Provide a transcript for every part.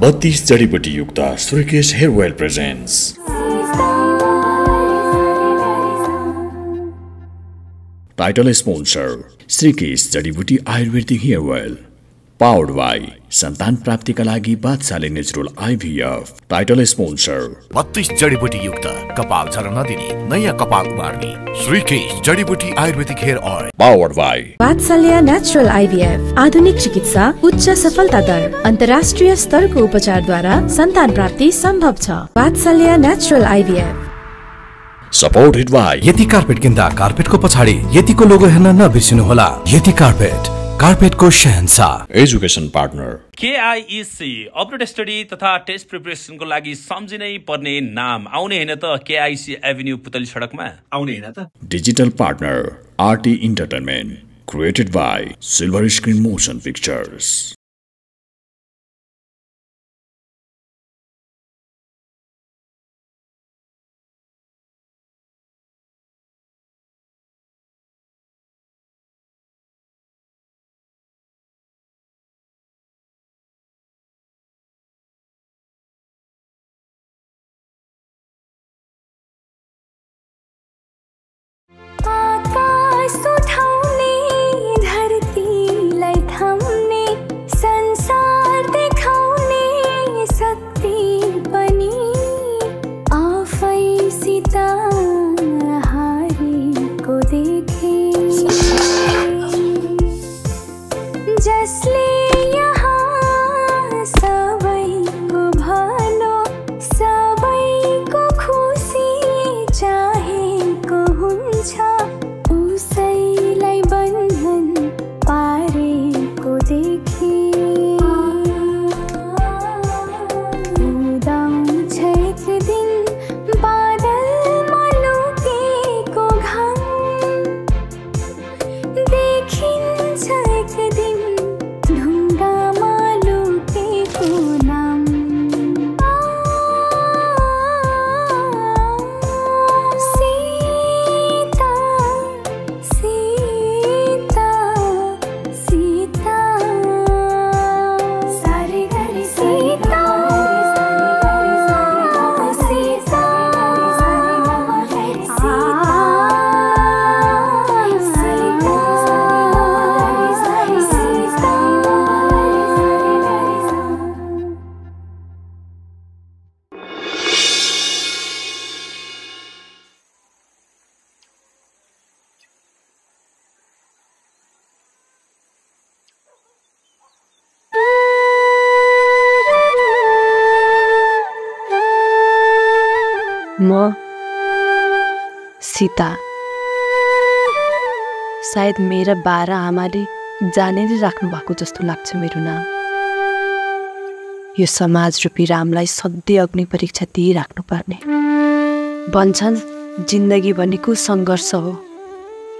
बत्तीस जडीबुटी युक्त Shrikesh hair oil presents title sponsor Shrikesh जडीबुटी आयुर्वेदिक हेयर वेल पावर्ड बाई सन्तान प्राप्तिका लागि बादशाले नेचुरल आइभीएफ टाइटल स्पोन्सर बत्तीस जडीबुटी युक्त कपाल झर्न नदिने नयाँ कपाल उमार्ने श्रीकेश जडीबुटी आयुर्वेदिक hair oil powered by Vatsalya natural IVF आधुनिक चिकित्सा उच्च सफलता दर अन्तर्राष्ट्रिय स्तरको उपचारद्वारा सन्तान प्राप्ति सम्भव छ। Vatsalya natural IVF supported by Yeti carpet किन्दा कार्पेटको पछाडि यतिको लोगो हेर्न नबिर्सिनुहोला। यति कार्पेट कार्पेटको शहनशाह education partner KIC update study तथा टेस्ट प्रिपरेसनको लागि सम्झिनै पर्ने नाम आउने होइन त केआइसी एभिन्यू पुतली सडकमा? आउने होइन त। Digital partner RT entertainment created by silver screen motion pictures Sita. सायद मेरा बाह्र आमाले जानेरै राख्नु भएको जस्तो लाग्छ मेरो नाम। यो समाज रूपी रामलाई सधैँ अग्नि परीक्षा दिइराख्नु पर्ने। भन्छन् जिन्दगी भनेको सङ्घर्ष हो।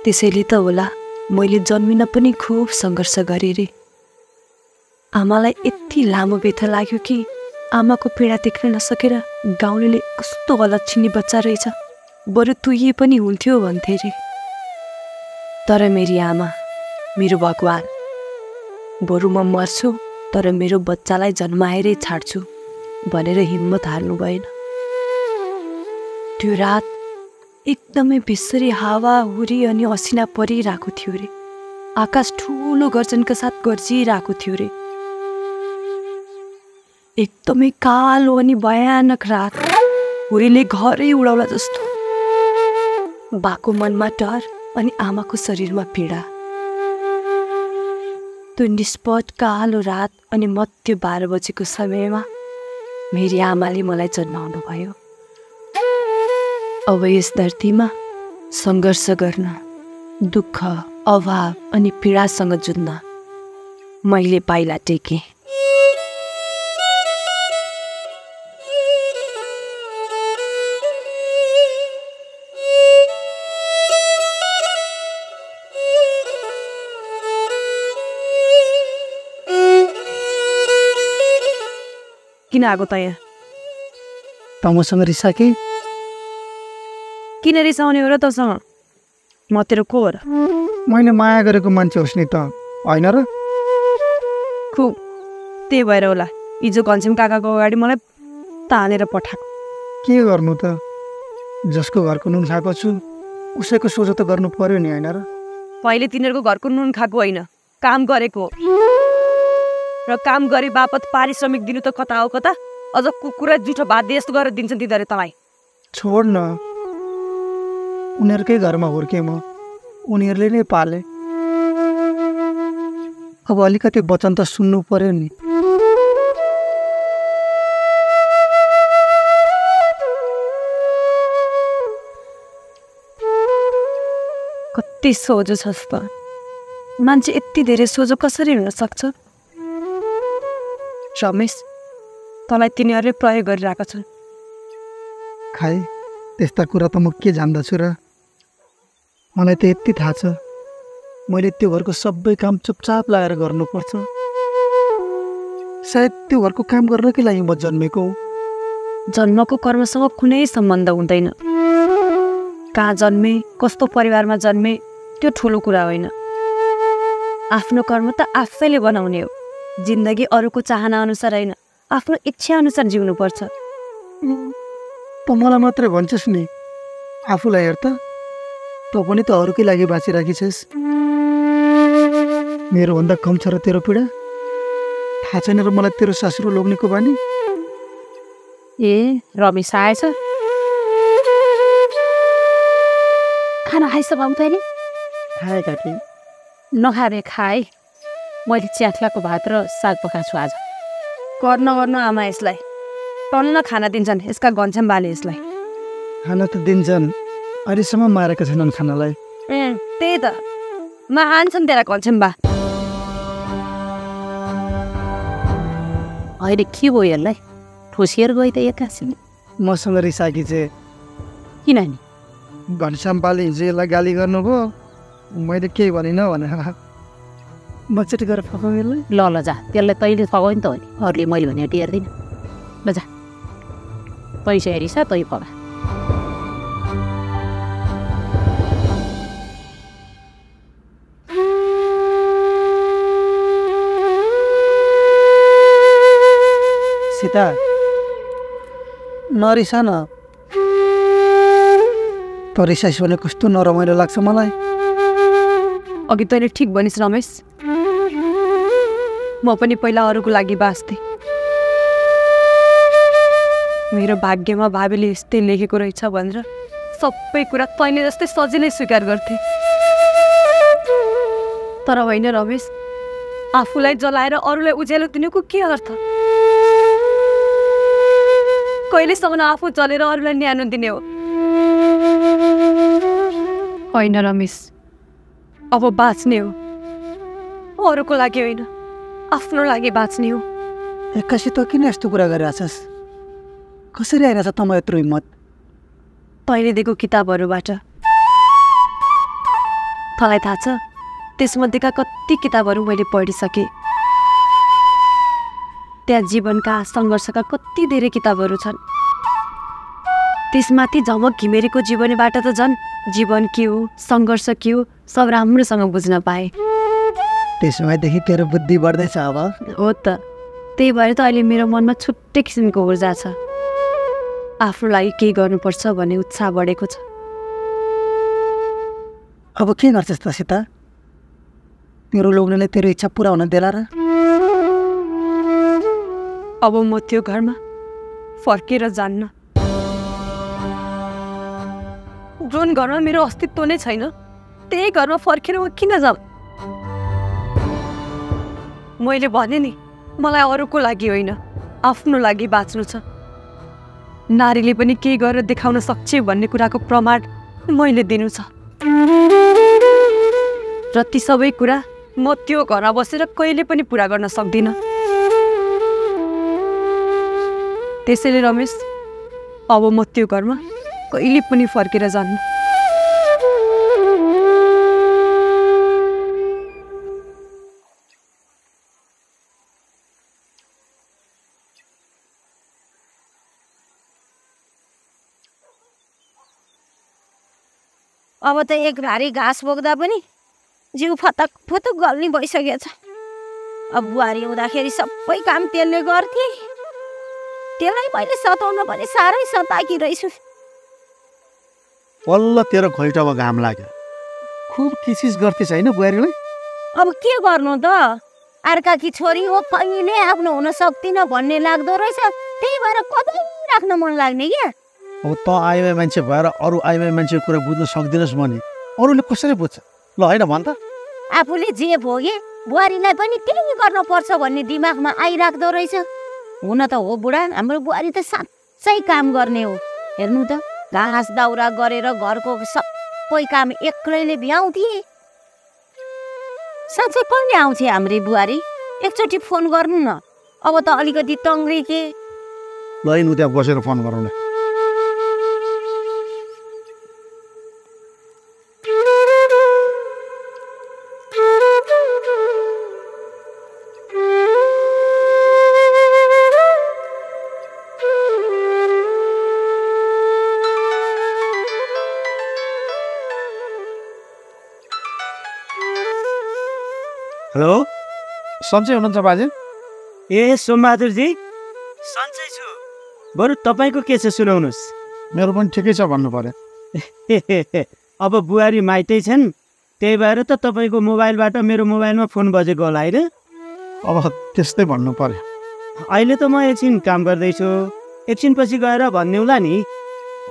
त्यसैले त होला मैले जन्मिन पनि खुब सङ्घर्ष गरेँ रे। आमालाई यति लामो व्यथा लाग्यो कि आमाको पीडा देख्न नसकेर गाउँले कस्तो अलक्षिणी बच्चा रहेछ। बरु तुहिए पनि हुन्थ्यो भन्थे रे तर मेरी आमा मेरो भगवान् बरु म मर्छु तर मेरो बच्चालाई जन्माएरै छाड्छु भनेर हिम्मत हाल्नु भएन। त्यो रात एकदमै बेसरी हावा हुरी अनि असिना परिरहेको थियो रे। आकाश ठुलो गर्जनका साथ गर्जिरहेको थियो रे। एकदमै कालो अनि भयानक रात हुरीले घरै उडाउला जस्तो। बाको मनमा डर अनि आमाको शरीरमा पीडा। त्यो निष्पट कालो रात अनि मध्य बाह्र बजेको समयमा मेरी आमाले मलाई जन्माउनु भयो। अब यस धरतीमा सङ्घर्ष गर्न दुःख अभाव अनि पीडासँग जुझ्न मैले पाइला टेकेँ। किन आएको त यहाँ त मसँग रिसा कि किन रिसाउने हो र तसँग? म तेरो को हो र? मैले माया गरेको मान्छे होस् नि त होइन र? खुब। त्यही भएर होला। हिजो घनश्याम काकाको अगाडि मलाई तानेर पठाएको। के गर्नु त? जसको घरको नुन खाएको छु उसैको सोझो त गर्नु पर्यो नि होइन र? पहिले तिनीहरूको घरको नुन खाएको होइन। काम गरेको हो। र काम गरे बापत पारिश्रमिक दिनु त कता हो कता? अझ कुकुर जुठो भात यस्तो गरेर दिन्छन् तिनीहरू तँलाई छोड न। उनीहरूकै घरमा हुर्केँ म। उनीहरूले नै पाले। अब अलिकति वचन त सुन्नु पर्यो नि। कति सोझो छस् त मान्छे यति धेरै सोझो कसरी हुन सक्छ? रमेश तँलाई तिनीहरूले प्रयोग गरिरहेको छन्। खाए त्यस्ता कुरा त म के जान्दछु र? मलाई त यति थाहा छ। मैले त्यो घरको सबै काम चुपचाप लगाएर गर्नुपर्छ। सायद त्यो घरको काम गर्नकै लागि म जन्मेको हो। जन्मको कर्मसँग कुनै सम्बन्ध हुँदैन। कहाँ जन्मे कस्तो परिवारमा जन्मे त्यो ठुलो कुरा होइन। आफ्नो कर्म त आफैले बनाउने हो। जिन्दगी अरूको चाहना अनुसार होइन आफ्नो इच्छा अनुसार जिउनुपर्छ। त मलाई मात्रै भन्छस् नि। आफूलाई हेर त। तँ पनि त अरूकै लागि बाँचिरहेकी छस् मेरोभन्दा कम छ र तेरो पीडा? थाहा छैन र मलाई तेरो सासुरो लोग्नेको बानी। ए रमेश आएछ। खाना खाइस बाबु तैँले खाए नखाए खाए। मैले च्याख्लाको भात र साग पकाएको छु आज। गर्न गर्नु आमा यसलाई। टन्न खाना दिन्छन् यसका घनश्याम बाले यसलाई। खाना त दिन्छन् अहिलेसम्म मारेका छैनन् खानालाई। ए त्यही त। मा आन्छन् तेरा घनश्याम बा। अहिले के भयो यसलाई? ठोसिएर गयो त एक्कासी। मसँग रिसाकी चाहिँ किन नि घनश्यामपाले हिजो यसलाई गाली गर्नुभयो। मैले केही भनिनँ भनेर। मचेट गरेर फकाउँ यसलाई ल ल जा। त्यसलाई तैँले फगाउ नि त हो नि अरूले मैले भने टेर्दिनँ। ल जा। पैसा हेरिसा तै फगा। सीता नरिसा न। त रिसाइस भने कस्तो नरमाइलो लाग्छ मलाई। अघि तैँले ठिक भनिस् रमेश। म पनि पहिला अरूको लागि बाँच्थेँ। मेरो भाग्यमा भावीले यस्तै लेखेको रहेछ भनेर सबै कुरा तैँले जस्तै सजिलै स्वीकार गर्थे। तर होइन रमेश आफूलाई जलाएर अरूलाई उज्यालो दिनुको के अर्थ? कहिलेसम्म आफू जलेर अरूलाई न्यानो दिने हो? होइन रमेश अब बाँच्ने हो। अरूको लागि होइन। आफ्नो लागि बाँच्ने हो। एक्कासी त किन यस्तो कुरा गरिरहेछस् कसरी आइरहेछ तँमा यत्रो हिम्मत? तैँले दिएको किताबहरूबाट। तँलाई थाहा छ त्यसमध्येका कति किताबहरू मैले पढिसकेँ। त्यहाँ जीवनका सङ्घर्षका कति धेरै किताबहरू छन्। त्यसमाथि झमक घिमिरेको जीवनीबाट त झन् जीवन के हो सङ्घर्ष के हो सब राम्रोसँग बुझ्न पाएँ। त्यसो भएदेखि तेरो बुद्धि बढ्दैछ अब। हो त। त्यही भएर त अहिले मेरो मनमा छुट्टै किसिमको ऊर्जा छ। आफ्नो लागि केही गर्नुपर्छ भन्ने उत्साह बढेको छ। अब के गर्छस् त सीता? तेरो लोग्नेले तेरो इच्छा पुरा हुन देला र? अब म त्यो घरमा फर्केर जान्न। जुन घरमा मेरो अस्तित्व नै छैन त्यही घरमा फर्केर म किन जाऊँ? मैले भने नि मलाई अरूको लागि होइन आफ्नो लागि बाँच्नु छ। नारीले पनि केही गरेर देखाउन सक्छ भन्ने कुराको प्रमाण मैले दिनु छ। र ती सबै कुरा म त्यो घरमा बसेर कहिले पनि पुरा गर्न सक्दिनँ। त्यसैले रमेश अब म त्यो घरमा कहिले पनि फर्केर जान्न। अब त एक भारी घाँस बोक्दा पनि जिउ फतक फुतुक गल्ने भइसकेछ। अब बुहारी हुँदाखेरि सबै काम त्यसले गर्थे। त्यसलाई मैले सताउन पनि साह्रै सताकी रहेछु बल्ल तेरो घैँटामा घाम लाग्यो। खुब किसिस गर्थेछ होइन बुहारीलाई? अब के गर्नु त? अर्काकी छोरी हो कहिले आफ्नो हुन सक्दिनँ भन्ने लाग्दो रहेछ। त्यही भएर कतै राख्न मन लाग्ने क्या? अब त आइमाई मान्छे भएर अरू आइमाई मान्छेको कुरा बुझ्न सक्दिनस् भने अरूले कसरी बुझ्छ? ल होइन भन् त। आफूले जे भोगे बुहारीलाई पनि त्यही गर्नुपर्छ भन्ने दिमागमा आइराख्दो रहेछ। हुन त हो बुढा हाम्रो बुहारी त साँच्चै काम गर्ने हो। हेर्नु त घाँस दाउरा गरेर घरको सबै काम एक्लैले भ्याउँथे। साँच्चै कहिले आउँथे हाम्री बुहारी। एकचोटि फोन गर्नु न। अब त अलिकति तङ्ग्री के? ल त्यहाँ बसेर फोन गरौँ न सन्चै हुनुहुन्छ बाजे? ए सोमबहादुरजी। सन्चै छु। बरु तपाईँको के छ सुनाउनुहोस्। मेरो पनि ठिकै छ भन्नु पर्यो। अब बुहारी माइतै छन्। त्यही भएर त तपाईँको मोबाइलबाट मेरो मोबाइलमा फोन बजेको होला होइन? अब त्यस्तै भन्नु पर्यो। अहिले त म एकछिन काम गर्दैछु। एकछिनपछि गएर भनिदिउँला नि।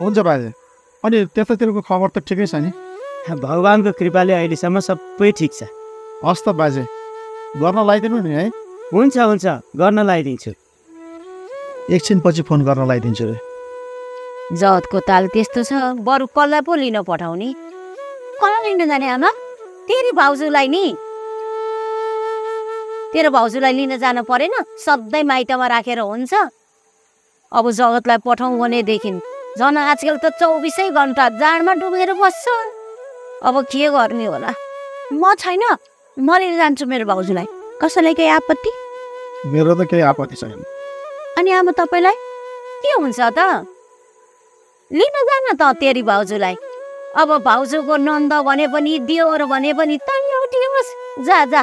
हुन्छ बाजे। अनि त्यतातिरको खबर त ठिकै छ नि। भगवान्को कृपाले अहिलेसम्म सबै ठिक छ। हस् त बाजे। गर्न लगाइदिनु नि है? हुन्छ हुन्छ। गर्न लगाइदिन्छु एकछिनपछि फोन गर्न लगाइदिन्छु रे। जतको ताल त्यस्तो छ बरु कसलाई पो लिन पठाउने? कसलाई लिन जाने आमा? तेरी भाउजूलाई नि। तेरो भाउजूलाई लिन जानु परेन सधैँ माइतमा राखेर हुन्छ। अब जगतलाई पठाउँ भनेदेखि झन् आजकल त चौबिसै घन्टा जाडमा डुबेर बस्छ। अब के गर्ने होला? म छैन म लिन जान्छु मेरो भाउजूलाई कसैलाई केही आपत्ति? मेरो त केही आपत्ति छैन। अनि आमा तपाईँलाई? के हुन्छ त? लिन जान त तेरी भाउजूलाई अब भाउजूको नन्द भने पनि दियोर भने पनि तैँले होस् जा जा।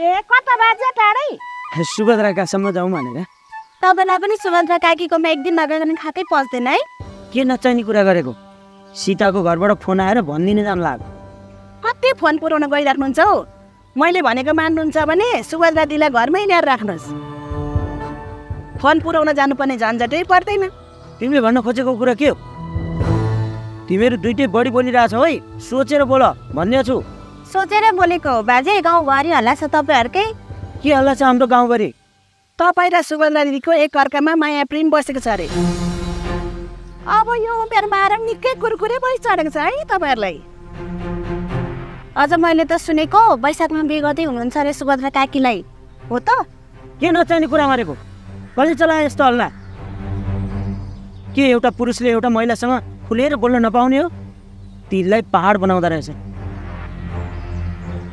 ए कता बाजे टाढै? सुभद्राकासम्म जाउँ भनेर? तपाईँलाई पनि सुभद्रा काकीकोमा एक दिन नगएर खाएकै पस्दैन है। के नचाहिने कुरा गरेको? सीताको घरबाट फोन आएर भनिदिने जानु लाग्यो। कति फोन पुऱ्याउन गइराख्नुहुन्छ हौ? मैले भनेको मान्नुहुन्छ भने सुभद्रा दिदीलाई घरमै ल्याएर राख्नुहोस्। फोन पुऱ्याउन जानुपर्ने झन्झटै पर्दैन। तिमीले भन्न खोजेको कुरा के हो? तिमीहरू दुइटै बढी बोलिरहेछौ है। सोचेर बोल भन्ने छु। सोचेर बोलेको हो बाजे गाउँभरि हल्ला छ तपाईँहरूकै? के हल्ला छ हाम्रो गाउँभरि तपाईँ र सुगन्धा दिदीको एक अर्कामा माया प्रेम बसेको छ अरे। अब यो उमेरमा आएर निकै कुरकुरे भइसकेको छ है तपाईँहरूलाई। अझ मैले त सुनेको वैशाखमा गर्दै हुनुहुन्छ अरे सुभद्रा काकीलाई। हो त? के नचाहिने कुरा मारेको कसले चलायो यस्तो हल्ला। के एउटा पुरुषले एउटा महिलासँग खुलेर बोल्न नपाउने हो? तिललाई पहाड बनाउँदो रहेछ।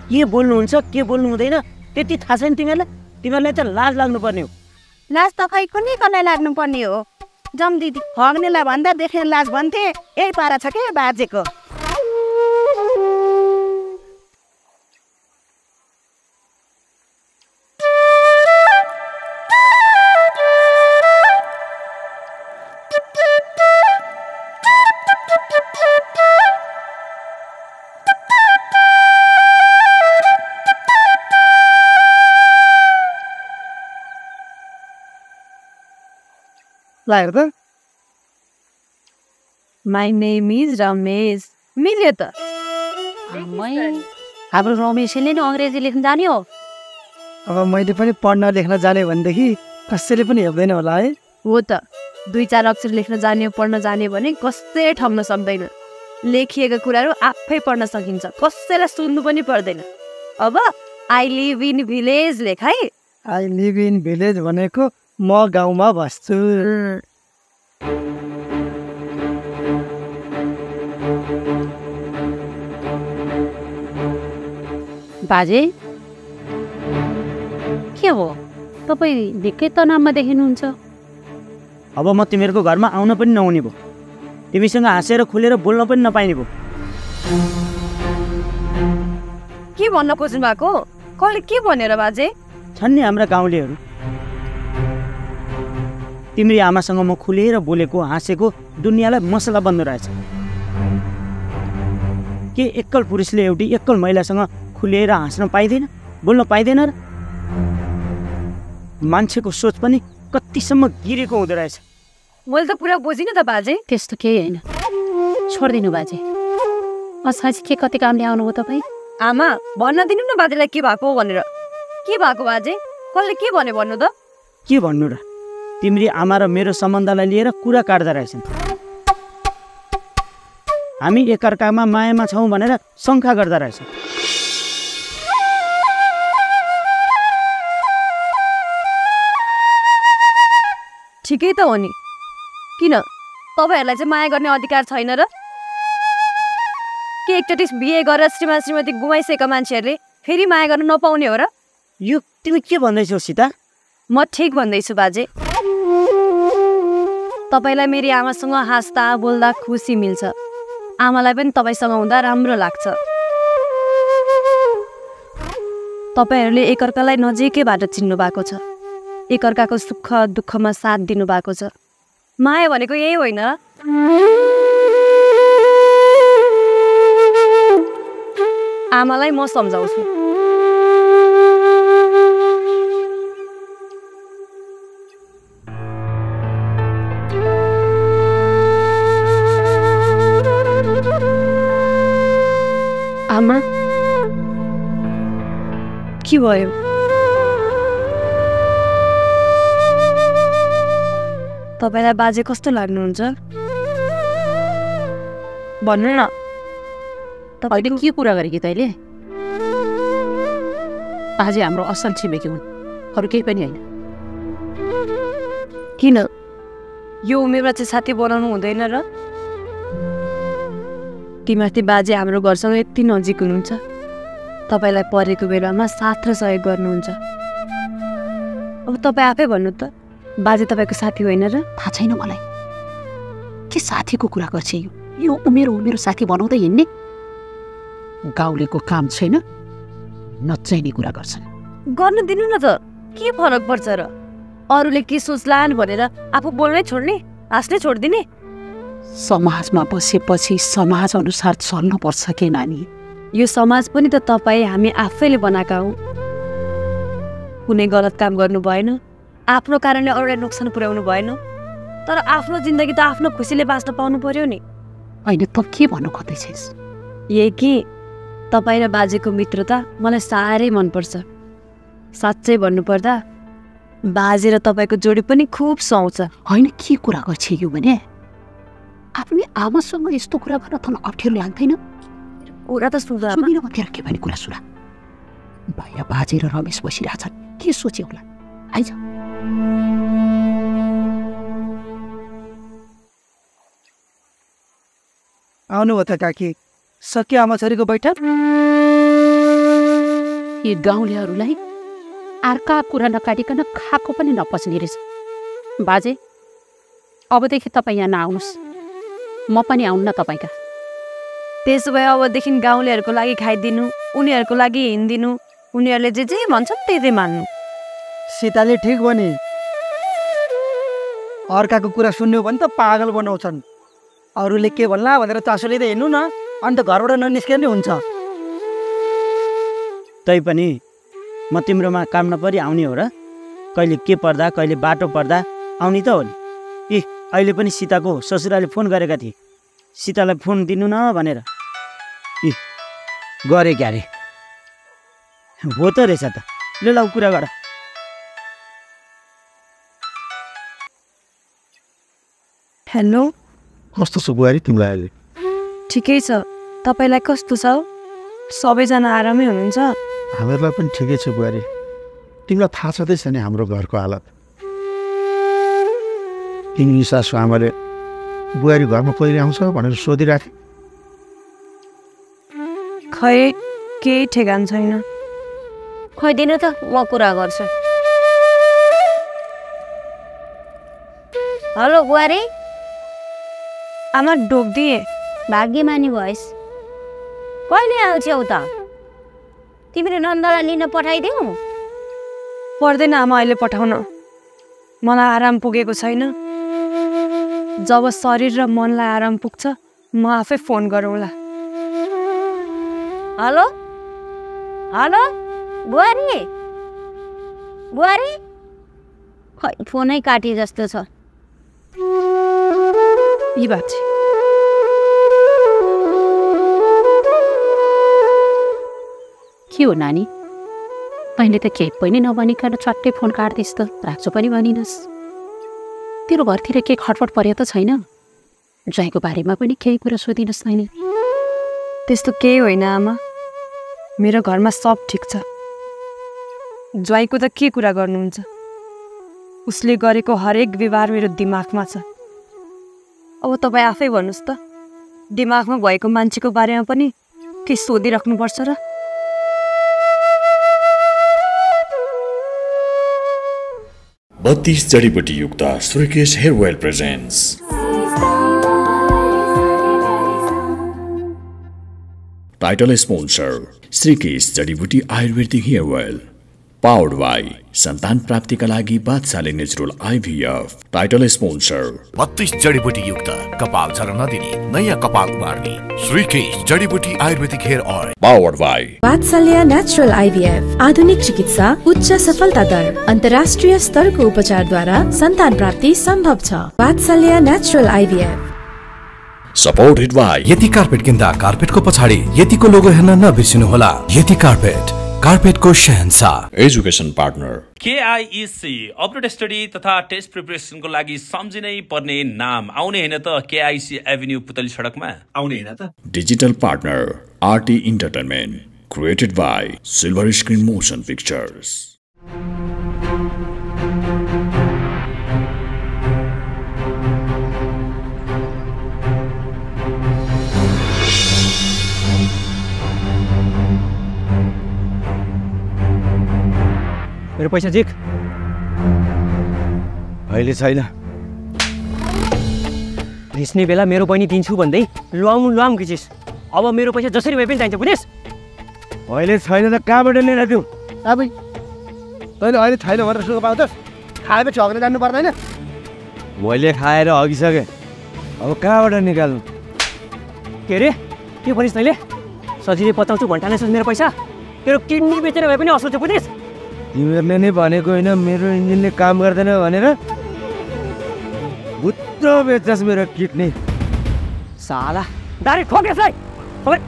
के बोल्नुहुन्छ के बोल्नु हुँदैन त्यति थाहा छैन तिमीहरूलाई? तिमीहरूलाई त लाज लाग्नुपर्ने हो। लाज त खै कुनै कसलाई लाग्नुपर्ने हो? जम दिदी हग्नेलाई भन्दा देख्ने लाज भन्थे यही पारा छ के बाजेको? ल हेर त माई नेम इज रमेश मिल्यो त हाम्रो रमेशले नि अङ्ग्रेजी लेख्न जाने हो अब मैले पनि पढ्न लेख्न जाने भनेदेखि कसैले पनि हेर्दैन होला है हो त दुई चार अक्षर लेख्न जाने पढ्न जाने भने कसै ठम्न सक्दैन लेखिएका कुराहरू आफै पढ्न सकिन्छ कसैलाई सुन्नु पनि पर्दैन अब आई लिभ इन भिलेज लेख है आई लिभ इन भिलेज भनेको म गाउँमा बस्छु। बाजे? के हो? तपाईँ ढिक्कै तनावमा देखिनुहुन्छ। अब म तिमीहरूको घरमा आउन पनि नहुने भयो तिमीसँग हाँसेर खुलेर बोल्न पनि नपाइने भयो के भन्न खोज्नु भएको कसले के भनेर बाजे? छन् नि हाम्रा गाउँलेहरू। तिम्री आमासँग म खुलेर बोलेको हाँसेको दुनियाँलाई मसला बन्द रहेछ। के एक्कल पुरुषले एउटी एक्कल महिलासँग खुलेर हाँस्न पाइँदैन बोल्न पाइँदैन र? मान्छेको सोच पनि कतिसम्म गिरेको हुँदो रहेछ। मैले त पुरा बुझिनँ त बाजे। त्यस्तो केही होइन। छोडिदिनु बाजे। असहज के कति कामले आउनुभयो तपाईँ? आमा भन्न दिनु न बाजेलाई के भएको भनेर। के भएको बाजे? कसले के भन्यो भन्नु त? के भन्नु र? तिम्री आमा र मेरो सम्बन्धलाई लिएर कुरा काट्दा रहेछन्। हामी एकअर्कामा मायामा छौँ भनेर शङ्का गर्दा रहेछ ठिकै त हो नि। किन? तपाईँहरूलाई चाहिँ माया गर्ने अधिकार छैन र? के एकचोटि बिहे गरेर श्रीमान श्रीमती गुमाइसकेका मान्छेहरूले फेरि माया गर्न नपाउने हो र? यो तिमी के भन्दैछौ सीता? म ठिक भन्दैछु बाजे। तपाईँलाई मेरी आमासँग हाँस्दा बोल्दा खुसी मिल्छ। आमालाई पनि तपाईँसँग हुँदा राम्रो लाग्छ। तपाईँहरूले एकअर्कालाई नजिकैबाट चिन्नु भएको छ। एकअर्काको सुख दुःखमा साथ दिनु भएको छ। माया भनेको यही होइन। आमालाई म सम्झाउँछु। के भयो तपाईँलाई बाजे कस्तो लाग्नुहुन्छ भन्नु न अहिले के कुरा गरे कि तैँले बाजे हाम्रो असल छिमेकी हुन् अरू केही पनि होइन किन यो उमेरमा चाहिँ साथी बनाउनु हुँदैन र तिमाथि बाजे हाम्रो घरसँग यति नजिक हुनुहुन्छ तपाईँलाई परेको बेलामा साथ र सहयोग गर्नुहुन्छ। अब तपाईँ आफै भन्नु त बाजे तपाईँको साथी होइन र? थाहा छैन मलाई। के साथीको कुरा गर्छ यो? यो उमेर हो मेरो साथी बनाउँदै हिँड्ने। गाउँलेको काम छैन नचाहिने कुरा गर्छन्। गर्नु दिनु न त। के फरक पर्छ र? अरूले के सोच्लान् भनेर आफू बोल्नै छोड्ने हाँस्नै छोडिदिने? समाजमा बसेपछि समाज अनुसार चल्नुपर्छ के नानी? यो समाज पनि त तपाईँ हामी आफैले बनाएका हौँ। कुनै गलत काम गर्नु भएन आफ्नो कारणले अरूलाई नोक्सान पुर्याउनु भएन तर आफ्नो जिन्दगी त आफ्नो खुसीले बाँच्न पाउनु पर्यो नि। होइन त के भन्नु खोज्दैछस्? यही कि? तपाईँ र बाजेको मित्रता मलाई साह्रै मनपर्छ। साँच्चै भन्नुपर्दा बाजे र तपाईँको जोडी पनि खुब सुहाउँछ। होइन के कुरा गर्छ यो भने? आफ्नै आमासँग यस्तो कुरा गर्न तँलाई अप्ठ्यारो लाग्दैन। कुरा त सुन्दा सुनिन म तेरो के भने कुरा सुना भैया बाजे र रमेश बसिरहेछन् के सोचे होला आइज आउनु भयो त काकी सक्यो आमा छोरीको बैठक यी गाउँलेहरूलाई अर्का कुरा नकाटिकन खाएको पनि नपच्ने रहेछ बाजे अबदेखि तपाईँ यहाँ नआउनुहोस् म पनि आउन्न तपाईँका त्यसो भए अबदेखि गाउँलेहरूको लागि खाइदिनु उनीहरूको लागि हिँडिदिनु उनीहरूले जे जे भन्छन् त्यही त्यही मान्नु। सीताले ठिक भने अर्काको कुरा सुन्यो भने त पागल बनाउँछन्। अरूले के भन्ला भनेर चासो लिँदै हिँड्नु न अन्त घरबाट ननिस्के नि हुन्छ। तैपनि म तिम्रोमा काम नपरी आउने हो र? कहिले के पर्दा कहिले बाटो पर्दा आउने त हो नि। इ अहिले पनि सीताको ससुराले फोन गरेका थिए। सीतालाई फोन दिनु न भनेर। इ गरे क्यारे। हो त रहेछ त। ल ल कुरा गर। हेलो। कस्तो छ बुहारी तिमीलाई अहिले? ठिकै छ। तपाईँलाई कस्तो छ? सबैजना आरामै हुनुहुन्छ? हामीहरूलाई पनि ठिकै छ बुहारी। तिमीलाई थाहा छँदैछ नि हाम्रो घरको हालत। तिमी सासु आमाले बुहारी घरमा कहिले आउँछ भनेर सोधिरहेको थिएँ खै केही ठेगान छैन। खोइदिनु त म कुरा गर्छु। हेलो बुहारी। आमा डोक्दिए भाग्यमानी भएस् कहिले आउँछौ त? तिमीले नन्दलाई लिन पठाइदेऊ। पर्दैन आमा अहिले पठाउन। मलाई आराम पुगेको छैन। जब शरीर र मनलाई आराम पुग्छ म आफै फोन गरौँला हेलो। हेलो? बुहारी? बुहारी? खै फोनै काटे जस्तो छ। यी के हो नानी? तैँले त केही पनि नभनिकन चट्टै फोन काट्दिस् त। राख्छु पनि भनिनस्। तेरो घरतिर के खटपट परे त छैन। ज्वाइँको बारेमा पनि केही कुरा सोधिनस् तैँले त्यस्तो केही होइन आमा। मेरो घरमा सब ठिक छ। ज्वाइँको त के कुरा गर्नुहुन्छ? उसले गरेको हरेक व्यवहार मेरो दिमागमा छ। अब तपाईँ आफै भन्नुहोस् त। दिमागमा भएको मान्छेको बारेमा पनि के सोधिराख्नुपर्छ र। बत्तीस जडीबुटी युक्त Shrikesh hair oil presents title sponsor Shrikesh जडीबुटी आयुर्वेदिक हेयर पावर्ड बाई सन्तान प्राप्तिका लागि बादशाले नेचुरल आइभीएफ टाइटल स्पोन्सर बत्तीस जडीबुटी युक्त कपाल झर्न नदिने नयाँ कपाल उमार्ने श्रीकेश जडीबुटी आयुर्वेदिक hair oil powered by Vatsalya natural IVF आधुनिक चिकित्सा उच्च सफलता दर अन्तर्राष्ट्रिय स्तरको उपचारद्वारा सन्तान प्राप्ति सम्भव छ। Vatsalya natural IVF supported by Yeti carpet किन्दा कार्पेटको पछाडि यतिको लोगो हेर्न नबिर्सिनुहोला। यति कार्पेट कार्पेटको शहनशाह education partner KIEC update study तथा टेस्ट प्रिपरेसनको लागि सम्झिनै पर्ने नाम आउने होइन त केआइसी एभिन्यू पुतली सडकमा? आउने होइन त। Digital partner RT entertainment created by silver screen motion pictures मेरो पैसा झिक अहिले छैन। रिस्ने बेला मेरो बहिनी दिन्छु भन्दै लुवाम लुवाम खिचिस अब मेरो पैसा जसरी भए पनि चाहिन्छ बुझिस् अहिले छैन त कहाँबाट लिएर दिउँ अब तैँले अहिले छैन भनेर सुख पाउँछस् खाएपछि हग्न जानु पर्दैन। मैले खाएर अघिसकेँ। अब कहाँबाट निकाल्नु? के अरे के भनिस् तैँले? सजिलै पचाउँछु घन्टा नै मेरो पैसा। तेरो किडनी बेचेर भए पनि असल छ बुझिस् तिमीहरूले नै भनेको होइन मेरो इन्जिनले काम गर्दैन भनेर। बुत्रो बेच्छस् मेरो किडनी। साला डाइरेक्ट ठोक यसलाई ठोक।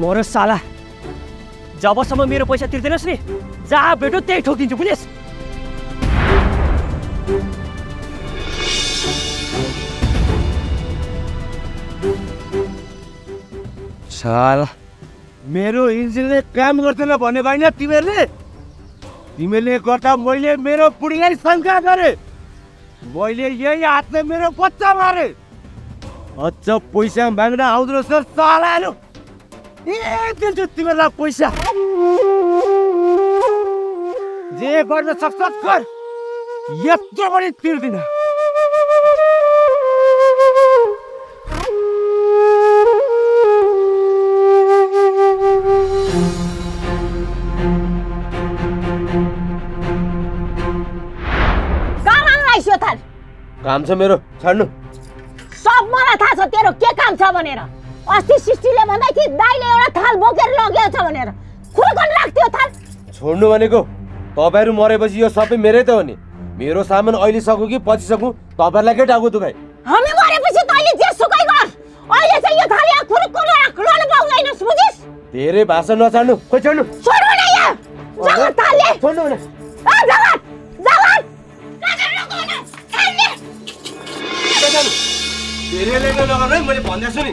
मोर साला जबसम्म मेरो पैसा तिर्दैनस् नि जहाँ भेटो त्यही ठोकिदिन्छु बुझिस् साला। मेरो इन्जिनले काम गर्दैन भने भएन तिमीहरूले? तिमीहरूले गर्दा मैले मेरो बुढीलाई शङ्का गरेँ। मैले यही हातले मेरो बच्चा मारे। अझ पैसा माग्न आउँदो रहेछ सालाहरू। ए दिन्छु तिमीहरूलाई पैसा। जे गर्न सक्छ गर। यत्रो पनि तिर्दिनँ। काम छ मेरो छाड्नु। सब मलाई थाहा छ तेरो के काम छ भनेर। अस्ति सृष्टिले भन्दै थिए दाइले एउटा थाल बोकेर लगेको छ भनेर खुर्कन राख्थ्यो थाल छोड्नु भनेको तपाईँहरू मरेपछि यो सबै मेरै त हो नि मेरो सामान अहिले सकु कि पछि सकु तपाईँहरूलाई के टाउको दुखाइ हामी मरेपछि तैँले जे सुकै गर अहिले चाहिँ यो थाल यहाँ खुर्कन रहनु पाउँदैनस् बुझिस् धेरै भाषा नचाड्नु खोइ छोड्नु छोड्नु न यहाँ जगत थालले छोड्नु भने आ जगत जगत काटेर रोक्नु न, थालले। धेरै लेख्न नगर्नु है मैले भन्दैछु नि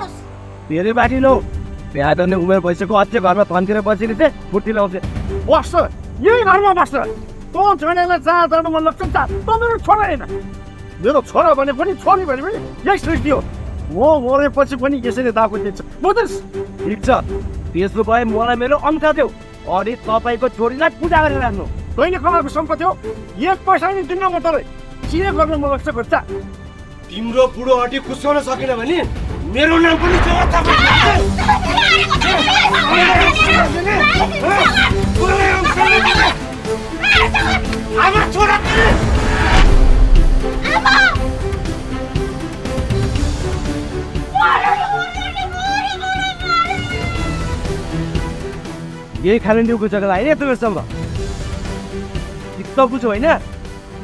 धेरै बाटी लौ। बिहा गर्ने उमेर भइसक्यो अझै घरमा थन्तिर बसेर चाहिँ फुर्ती लाउँछ बस्छ। यही घरमा बस्छ। तँ छोडेलाई जहाँ जानु मन लाग्छ जा तँ। मेरो छोरा होइन। मेरो छोरा भने पनि छोरी भने पनि यही सृष्टि हो। म मरेपछि पनि यसरी दाको दिन्छ। बुझ्नुहोस् ठिक छ। त्यसो भए मलाई मेरो अंश देऊ। अनि तपाईँको छोरीलाई पूजा गरेर राख्नु। तैँले कमाएको सम्पत्ति हो। एक पैसा नि दिन्न म तँलाई के गर्नु मन लाग्छ गर्छ तिम्रो बुढो अटी कुसाउन सकेन भने मेरो नाम पनि आमा छोरा यही खालिन्डीको जग्गा होइन यस्तो बेरसम्म? चित्त बुझ्यो होइन?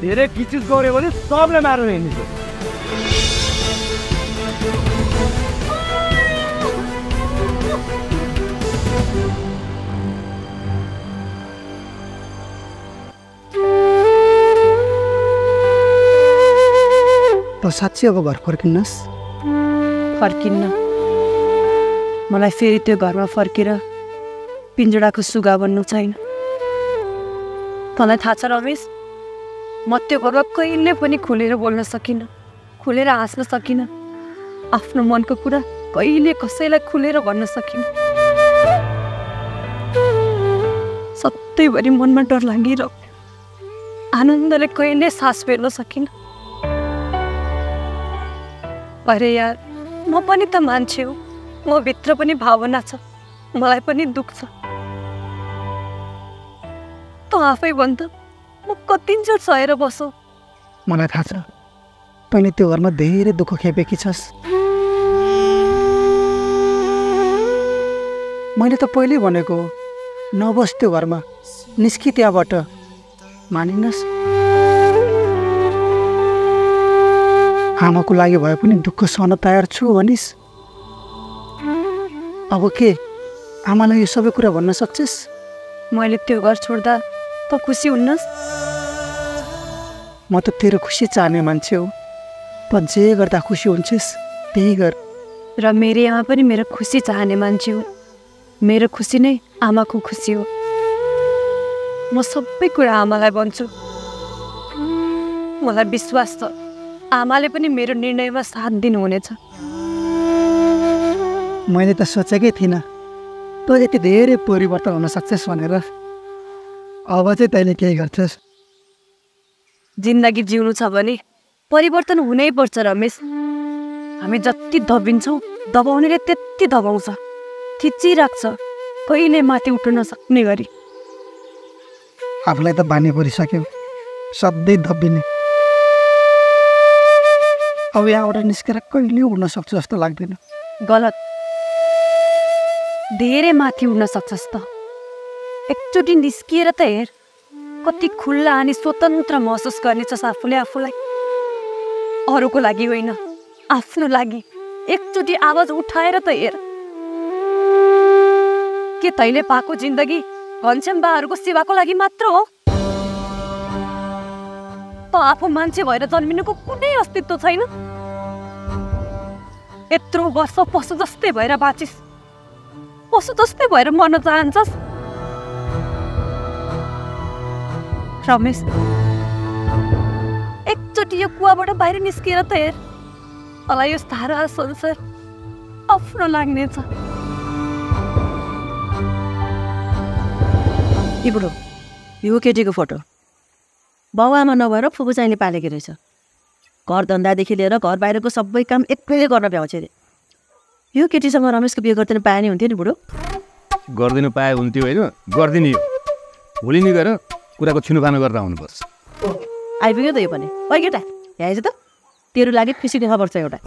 धेरै किचिस गऱ्यो भने सबलाई मार्नु हिँड्छु त साँच्चै अब घर फर्किनुहोस् फर्किन्न। मलाई फेरि त्यो घरमा फर्केर पिन्जडाको सुगा बन्नु छैन। तँलाई थाहा छ रमेश म त्यो घरमा कहिले पनि खुलेर बोल्न सकिनँ खुलेर हाँस्न सकिनँ। आफ्नो मनको कुरा कहिले कसैलाई खुलेर भन्न सकिनँ। सधैँभरि मनमा डर लागिरह्यो। आनन्दले कहिले सास फेर्न सकिनँ। अरे यार म पनि त मान्छे हो। म भित्र पनि भावना छ मलाई पनि दुःख छ। त आफै भन् त म कतिन्चोट सहेर बसौँ। मलाई थाहा छ तैँले त्यो घरमा धेरै दुःख खेपेकी छस्। मैले त पहिल्यै भनेको नबस् त्यो घरमा निस्कि त्यहाँबाट। मानिनस्। आमाको लागि भए पनि दुःख सहन तयार छु भनिस् अब के? आमालाई यो सबै कुरा भन्न सक्छस्? मैले त्यो घर छोड्दा त खुसी हुन्नस्। म त तेरो खुसी चाहने मान्छे हो। त जे गर्दा खुसी हुन्छस् त्यही गर। र मेरो आमा पनि मेरो खुसी चाहने मान्छे हो मेरो खुसी नै आमाको खुसी हो। म सबै कुरा आमालाई भन्छु। मलाई विश्वास छ। आमाले पनि मेरो निर्णयमा साथ दिनुहुनेछ। मैले त सोचेकै थिइनँ तँ यति धेरै परिवर्तन हुन सक्छस् भनेर। अब चाहिँ तैँले केही गर्छस्। जिन्दगी जिउनु छ भने परिवर्तन हुनै पर्छ रमेश। हामी जति दबिन्छौँ दबाउनेले त्यति दबाउँछ। थिचिराख्छ कहिले माथि उठ्न नसक्ने गरी। आफूलाई त बानी परिसक्यो। सधैँ दबिने। अब यहाँबाट निस्केर कहिले उड्न सक्छु जस्तो लाग्दैन गलत धेरै माथि उड्न सक्छस् त एकचोटि निस्किएर त हेर कति खुल्ला अनि स्वतन्त्र महसुस गर्नेछस् आफूले आफूलाई अरूको लागि होइन आफ्नो लागि एकचोटि आवाज उठाएर त हेर के तैँले पाएको जिन्दगी घनश्याम बाहरूको सेवाको लागि मात्र हो आफू मान्छे भएर जन्मिनुको कुनै अस्तित्व छैन। यत्रो वर्ष पशु जस्तै भएर बाँचिस। पशु जस्तै भएर मर्न चाहन्छस्। रमेश एकचोटि यो कुवाबाट बाहिर निस्किएर त हेर। मलाई यो सारा संसार आफ्नो लाग्नेछ। यो केटीको फोटो। बाउआमा नभएर फुपू चाहिँले पालेको रहेछ। घर धन्दादेखि लिएर घर बाहिरको सबै काम एक्लैले गर्न भ्याउँछ अरे। यो केटीसँग रमेशको बिहे गरिदिनु पाए नि हुन्थ्यो नि बुढो। गरिदिनु पाए हुन्थ्यो होइन गरिदिने हो। भोलि नि गएर कुराको छिनुफानो गरेर आउनुपर्छ आइपुग्यो त यो पनि। ओइ केटा यहाँ आइज त। तेरो लागि खुसीको खबर छ एउटा।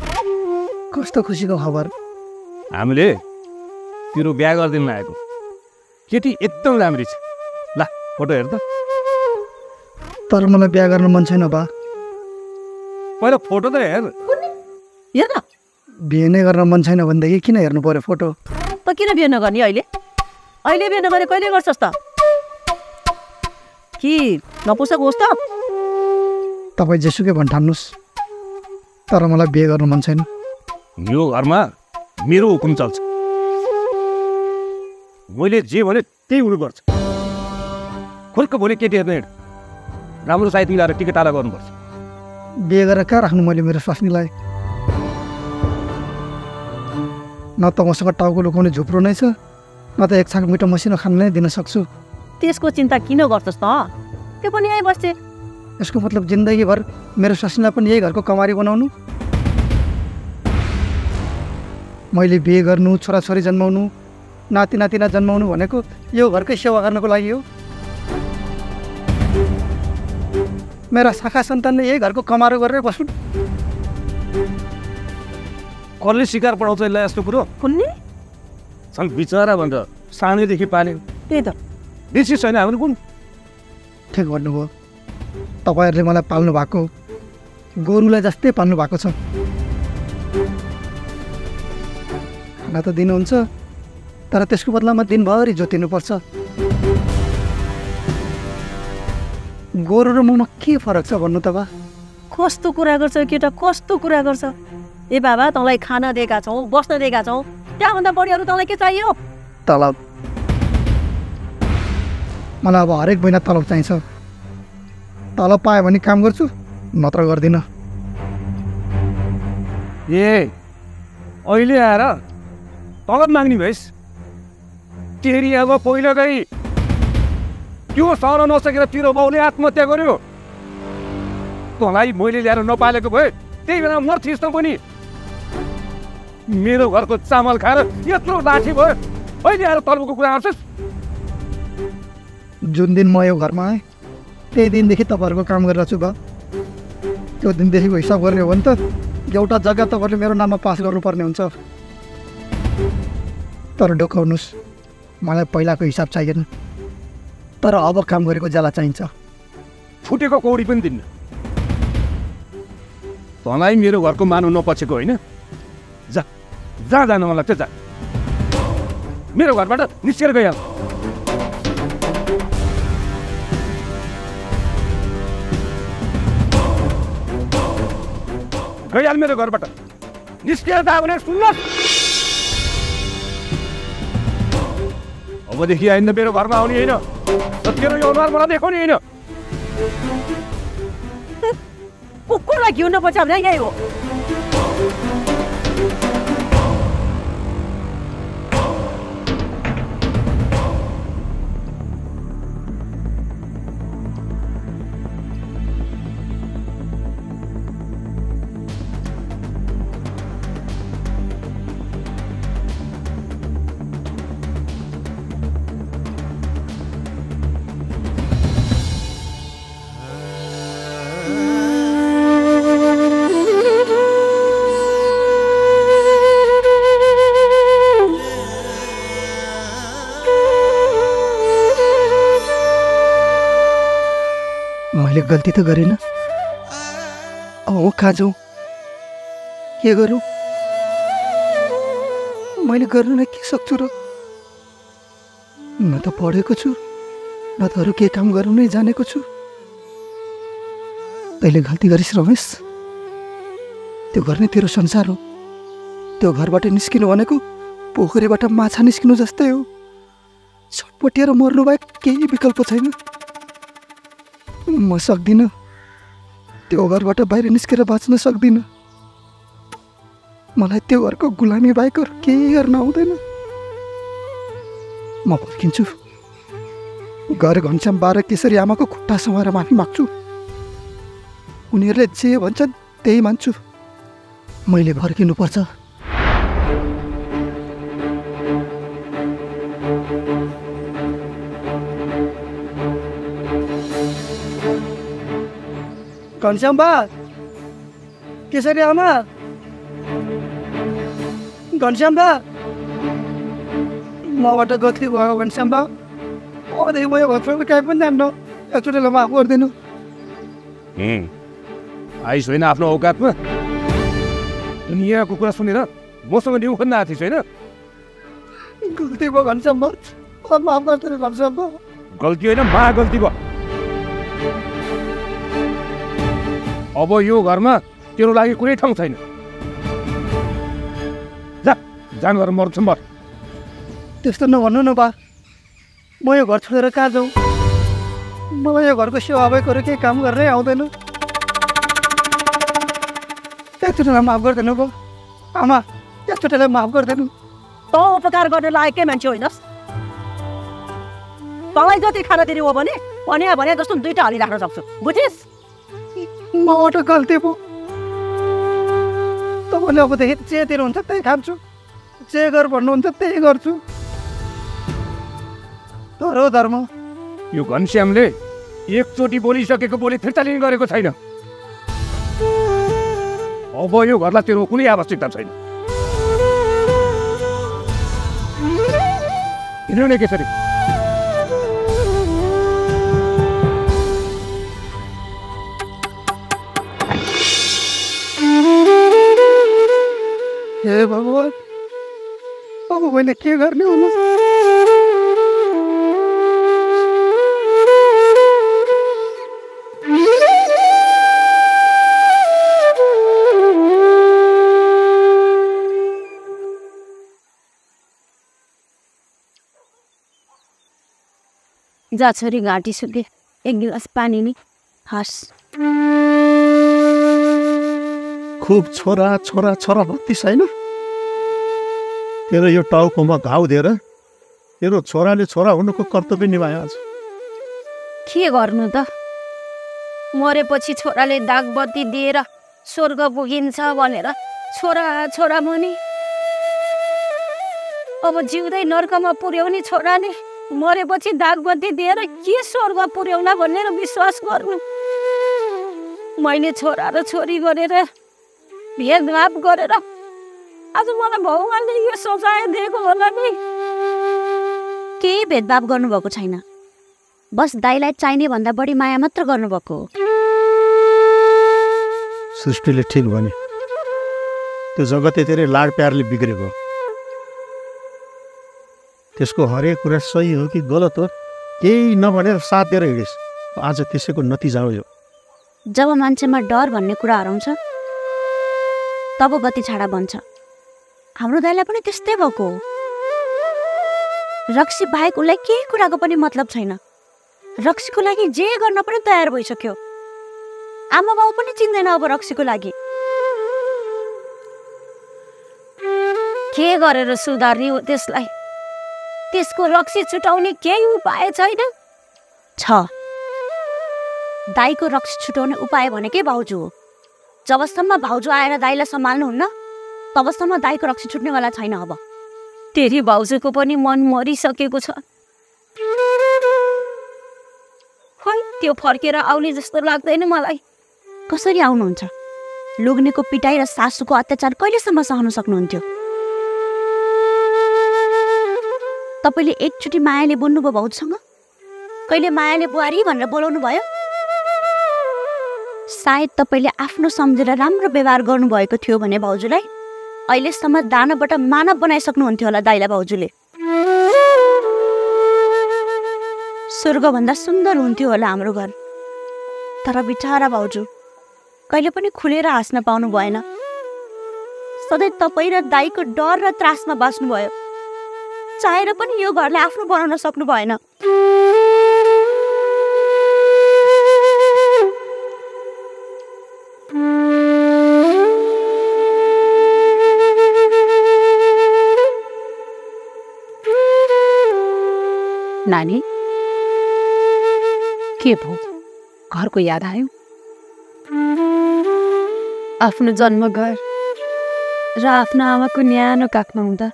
कस्तो खुसीको खबर? हामीले तेरो बिहा गरिदिनु लागेको केटी एकदम राम्री छ। ला फोटो हेर त। तर मलाई बिहा गर्न मन छैन बा। पहिला फोटो त हेर। हेर न। बिहे नै गर्न मन छैन भनेदेखि किन हेर्नु पर्यो फोटो? त किन बिहे नगर्ने अहिले? अहिले बिहे नगरे कहिले गर्छस् त? कि नपुसक होस् त? तपाईँ जेसुकै भन् ठान्नुहोस्। तर मलाई बिहे गर्नु मन छैन। यो घरमा मेरो हुकुम चल्छ। मैले जे भने त्यही हुनुपर्छ खोर्क भोलि केटी हेर्ने हिँड। राम्रो सायद मिलाएर टिकट टाढा गर्नुपर्छ। बिहे गरेर कहाँ राख्नु मैले मेरो स्वास्नीलाई? न त मसँग टाउको लुकाउने झुप्रो नै छ न त एक छाक मिठो मसिनो खान नै दिन सक्छु। त्यसको चिन्ता किन गर्छस् त? त्यो पनि यहीँ बस्छे यसको मतलब जिन्दगीभर मेरो स्वास्नीलाई पनि यही घरको कमारी बनाउनु? मैले बिहे गर्नु छोराछोरी जन्माउनु नाति नातिना जन्माउनु भनेको यो घरकै सेवा गर्नको लागि हो। मेरा शाखा सन्तानले यही घरको कमारो गरेर बस्नु। कसले सिकार पढाउँछ यसलाई यस्तो कुरो? कुन्ने? छन् बिचरा भनेर सानैदेखि पाल्यो त्यही त। बेसी छैन हाम्रो कुन? ठिक भन्नुभयो। तपाईँहरूले मलाई पाल्नु भएको गोरुलाई जस्तै पाल्नु भएको छ। खाना त दिनुहुन्छ तर त्यसको बदलामा दिनभरि जोतिनुपर्छ। गोरु र ममा के फरक छ भन्नु त बा? कस्तो कुरा गर्छ केटा? कस्तो कुरा गर्छ? ए बाबा तँलाई खाना दिएका छौँ बस्न दिएका छौँ। त्यहाँभन्दा बढी अरू तँलाई के चाहियो? तलब। मलाई अब हरेक महिना तलब चाहिन्छ। तलब पायो भने काम गर्छु नत्र गर्दिनँ। ए अहिले आएर तलब माग्ने भइस्। तेरि अब पहिलाकै त्यो सहन नसकेर तेरो बाउले आत्महत्या गर्यो। तँलाई मैले ल्याएर नपालेको भए त्यही बेला मर्थिस् त पनि। मेरो घरको चामल खाएर यत्रो लाठी भयो। अहिले आएर तलबको कुरा गर्छस् जुन दिन म यो घरमा आएँ त्यही दिनदेखि तपाईँहरूको काम गरिरहेको छु बा त्यो दिनदेखिको हिसाब गर्ने हो भने त एउटा जग्गा तपाईँहरूले मेरो नाममा पास गर्नुपर्ने हुन्छ। तर ढोकाउनुहोस् मलाई पहिलाको हिसाब चाहिएन। तर अब काम गरेको ज्याला चाहिन्छ। फुटेको कौडी पनि दिन्न। तँलाई मेरो घरको मानु नपछेको होइन? जा जा जान मन लाग्छ जा। मेरो घरबाट निस्केर गइहाल गइहाल मेरो घरबाट। निस्केर जा भने सुन्नुहोस् अबदेखि आइन्दा मेरो घरमा आउने होइन तेरो यो अनुहार मलाई देखाउने होइन कुकुरलाई घिउ नपर्छ भने यही हो गल्ती त गरिनँ। म कहाँ जाउँ के गरौँ मैले गर्नु नै के सक्छु र? न त पढेको छु न त अरू केही काम गर्नु नै जानेको छु। तैँले गल्ती गरिस् रमेश। त्यो घर नै तेरो संसार हो। त्यो घरबाट निस्किनु भनेको पोखरीबाट माछा निस्किनु जस्तै हो। छटपटिएर मर्नु बाहेक केही विकल्प छैन। म सक्दिनँ। त्यो घरबाट बाहिर निस्केर बाँच्न सक्दिनँ। मलाई त्यो घरको गुलामी बाहेक केही गर्न आउँदैन। म फर्किन्छु। घर घनश्याम बाह्र केसरी आमाको खुट्टा समाएर माफी माग्छु। उनीहरूले जे भन्छन् त्यही मान्छु। मैले फर्किनुपर्छ घनश्याम बा। केसरी आमा। घनश्याम बा। मबाट गल्ती भयो घनश्याम बा। अझै म यो घरबाट कहीँ पनि जान्न। एकचोटि माफ गरिदिनु। आइस होइन आफ्नो औकातमा। दुनियाँको कुरा सुनेर मसँग न्यु खोज्न आएको थिइस् होइन? गल्ती भयो घनश्याम माफ गरिदिनु घनश्याम गल्ती होइन मा गल्ती भयो। अब यो घरमा तेरो लागि कुनै ठाउँ छैन। जा जानु घर मर्छ मर। त्यस्तो नभन्नु न बा। म यो घर छोडेर कहाँ जाउँ? मलाई यो घरको सेवा अभयकोहरू केही काम गर्नै आउँदैन। एकचोटिलाई माफ गरिदिनु भयो। आमा एकचोटिलाई माफ गरिदिनु। त उपकार गर्ने लायकै मान्छे होइनस्। तँलाई जति खाना दिने हो भने भने भने जस्तो दुइटा हालिराख्न सक्छु। बुझिस्? मबाट गल्ती भयो तपाईँले अबदेखि जे दिनुहुन्छ त्यही खान्छु। जे गर भन्नुहुन्छ त्यही गर्छु। तर धर्म। यो घनश्यामले एकचोटि बोलिसकेको बोली फिर्ता लिने गरेको छैन। अब यो घरलाई तेरो कुनै आवश्यकता छैन। हिँड्नु नै केसरी हे भगवान्। अब मैले के गर्ने हुनु जा छोरी घाँटी सुके एक गिलास पानी नि हस्। खुब छोरा छोरा छोरा भक्ति छैन? तेरो यो टाउकोमा घाउ दिएर तेरो छोराले छोरा हुनुको कर्तव्य निभायो आज के गर्नु त? मरेपछि छोराले दागबत्ती दिएर स्वर्ग पुगिन्छ भनेर छोरा छोरा मुनि। अब जिउँदै नर्कमा पुर्याउने छोराले मरेपछि दागबत्ती दिएर के स्वर्ग पुर्याउला भनेर विश्वास गर्नु? मैले छोरा र छोरी गरेर भेदभाव गरेर आज मलाई भगवान्ले यो सजाय दिएको होला नि। केही भेदभाव गर्नुभएको छैन। बस दाईलाई चाहिने भन्दा बढी माया मात्र गर्नुभएको हो। सृष्टिले ठिक भने त्यो जगतै तेरै लाड प्यारले बिग्रेको। त्यसको हरेक कुरा सही हो कि गलत हो केही नभनेर साथ दिएर हिँडिस् आज त्यसैको नतिजा हो यो। जब मान्छेमा डर भन्ने कुरा हराउँछ तब गति छाडा बन्छ। हाम्रो दाइलाई पनि त्यस्तै भएको हो। रक्सी बाहेक उसलाई केही कुराको पनि मतलब छैन। रक्सीको लागि जे गर्न पनि तयार भइसक्यो। आमा बाउ पनि चिन्दैन अब रक्सीको लागि। के गरेर सुधार्ने हो त्यसलाई? त्यसको रक्सी छुटाउने केही उपाय छैन? छ। दाईको रक्सी छुटाउने उपाय भनेकै भाउजू हो। जबसम्म भाउजू आएर दाईलाई सम्हाल्नुहुन्न तबसम्म दाईको रक्सी छुट्नेवाला छैन अब। तेरी भाउजूको पनि मन मरिसकेको छ। खै त्यो फर्केर आउने जस्तो लाग्दैन मलाई। कसरी आउनुहुन्छ? लोग्नेको पिटाइ र सासूको अत्याचार कहिलेसम्म सहन सक्नुहुन्थ्यो? तपाईँले एकचोटि मायाले बोल्नुभयो भाउजूसँग? कहिले मायाले बुहारी भनेर बोलाउनु भयो? सायद तपाईँले आफ्नो सम्झेर राम्रो व्यवहार गर्नुभएको थियो भने भाउजूलाई। अहिलेसम्म दानवबाट मानव बनाइसक्नुहुन्थ्यो होला दाइला भाउजूले स्वर्गभन्दा सुन्दर हुन्थ्यो होला हाम्रो घर। तर बिचारा भाउजू कहिले पनि खुलेर हाँस्न पाउनु भएन। सधैँ तपाईँ र दाईको डर र त्रासमा बाँच्नुभयो। चाहेर पनि यो घरलाई आफ्नो बनाउन सक्नु भएन। नानी। के भयो? घरको याद आयो? आफ्नो जन्मघर। र आफ्नो आमाको न्यानो काखमा हुँदा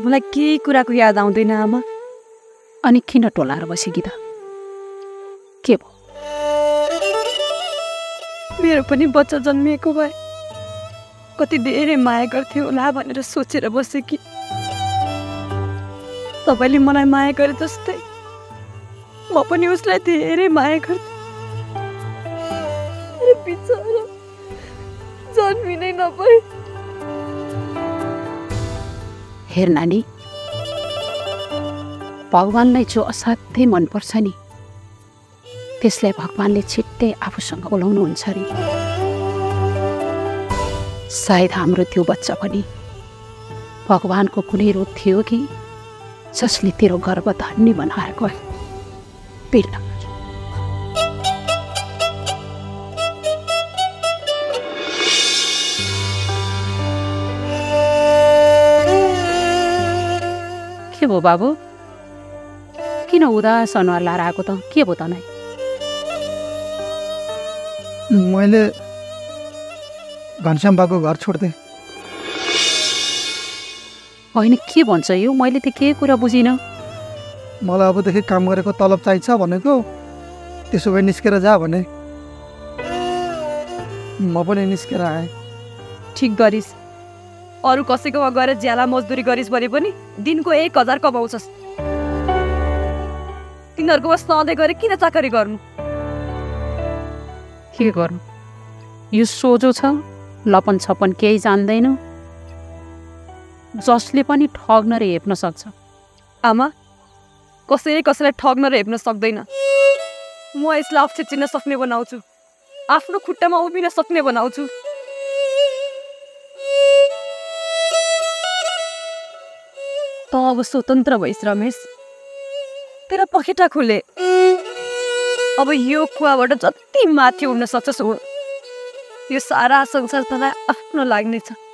मलाई केही कुराको याद आउँदैन आमा। अनि किन टोलाएर बसेकी त? के भयो? मेरो पनि बच्चा जन्मिएको भए कति धेरै माया गर्थ्यो होला भनेर सोचेर बसेँ कि तपाईँले मलाई माया गरे जस्तै म पनि उसलाई धेरै माया गर्थेँ। हेर नानी भगवान्लाई जो असाध्यै मनपर्छ नि त्यसलाई भगवान्ले छिट्टै आफूसँग बोलाउनुहुन्छ अरे। सायद हाम्रो त्यो बच्चा पनि भगवान्को कुनै रूप थियो कि? जसले तेरो गर्व धन्य बनाएर गयो। के भयो बाबु? किन उदास अनुहार लाएर आएको त? के भयो तँलाई? मैले घनश्याम बाको घर छोड्थेँ होइन के भन्छ यो? मैले त केही कुरा बुझिनँ। मलाई अबदेखि काम गरेको तलब चाहिन्छ भनेको। त्यसो भए निस्केर जा भने। म पनि निस्केर आएँ। ठिक गरिस्। अरू कसैकोमा गएर ज्याला मजदुरी गरिस् भने पनि दिनको एक हजार कमाउँछस्। तिनीहरूकोमा सधैँ गएर किन चाकरी गर्नु? के गर्नु? यो सोझो छ लपन छपन केही जान्दैन। जसले पनि ठग्न र हेप्न सक्छ। आमा कसैले कसैलाई ठग्न र हेप्न सक्दैन। म यसलाई अक्षर चिन्न सक्ने बनाउँछु। आफ्नो खुट्टामा उभिन सक्ने बनाउँछु। त अब स्वतन्त्र भइस् रमेश। तेरो पखेटा खुले। अब यो कुवाबाट जति माथि उड्न सक्छस् हो यो सारा संसार तँलाई आफ्नो लाग्नेछ।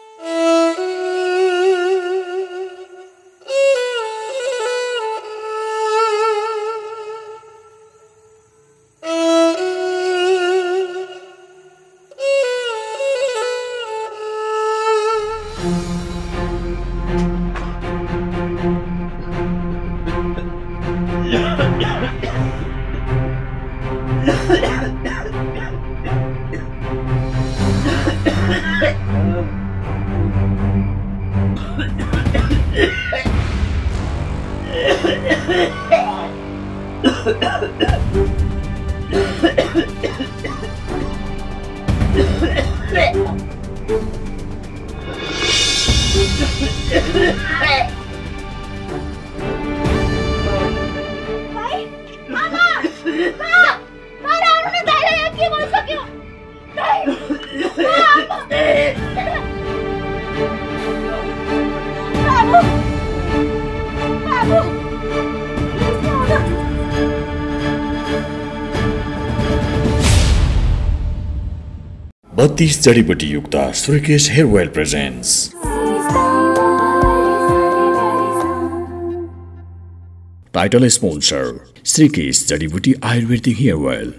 जडीबुटी युक्त Surkesh hair oil presents title sponsor Shrikesh जडीबुटी आयुर्वेदिक हेयर वेल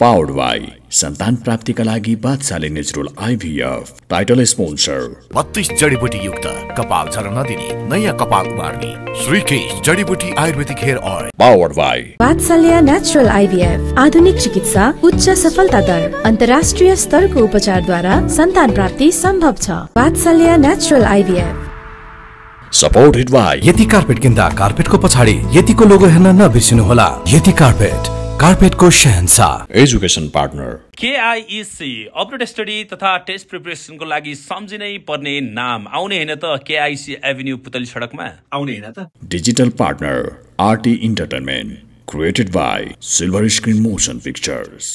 पावर्ड बाई सन्तान प्राप्तिका लागि बादशाले नेचुरल आइभीएफ टाइटल स्पोन्सर बत्तीस जडीबुटी युक्त कपाल झर्न नदिने नयाँ कपाल उमार्ने श्रीकेश जडीबुटी आयुर्वेदिक hair oil powered by Vatsalya natural IVF आधुनिक चिकित्सा उच्च सफलता दर अन्तर्राष्ट्रिय स्तरको उपचारद्वारा सन्तान प्राप्ति सम्भव छ। Vatsalya natural IVF supported by Yeti carpet किन्दा कार्पेटको पछाडि यतिको लोगो हेर्न नबिर्सिनुहोला। यति कार्पेट कार्पेटको शहनशाह। Education partner KIC upload study तथा टेस्ट प्रिपरेसनको लागि सम्झिनै पर्ने नाम। आउने होइन त केआइसी एभिन्यू पुतली सडकमा? आउने होइन त। Digital partner RT entertainment created by silver screen motion pictures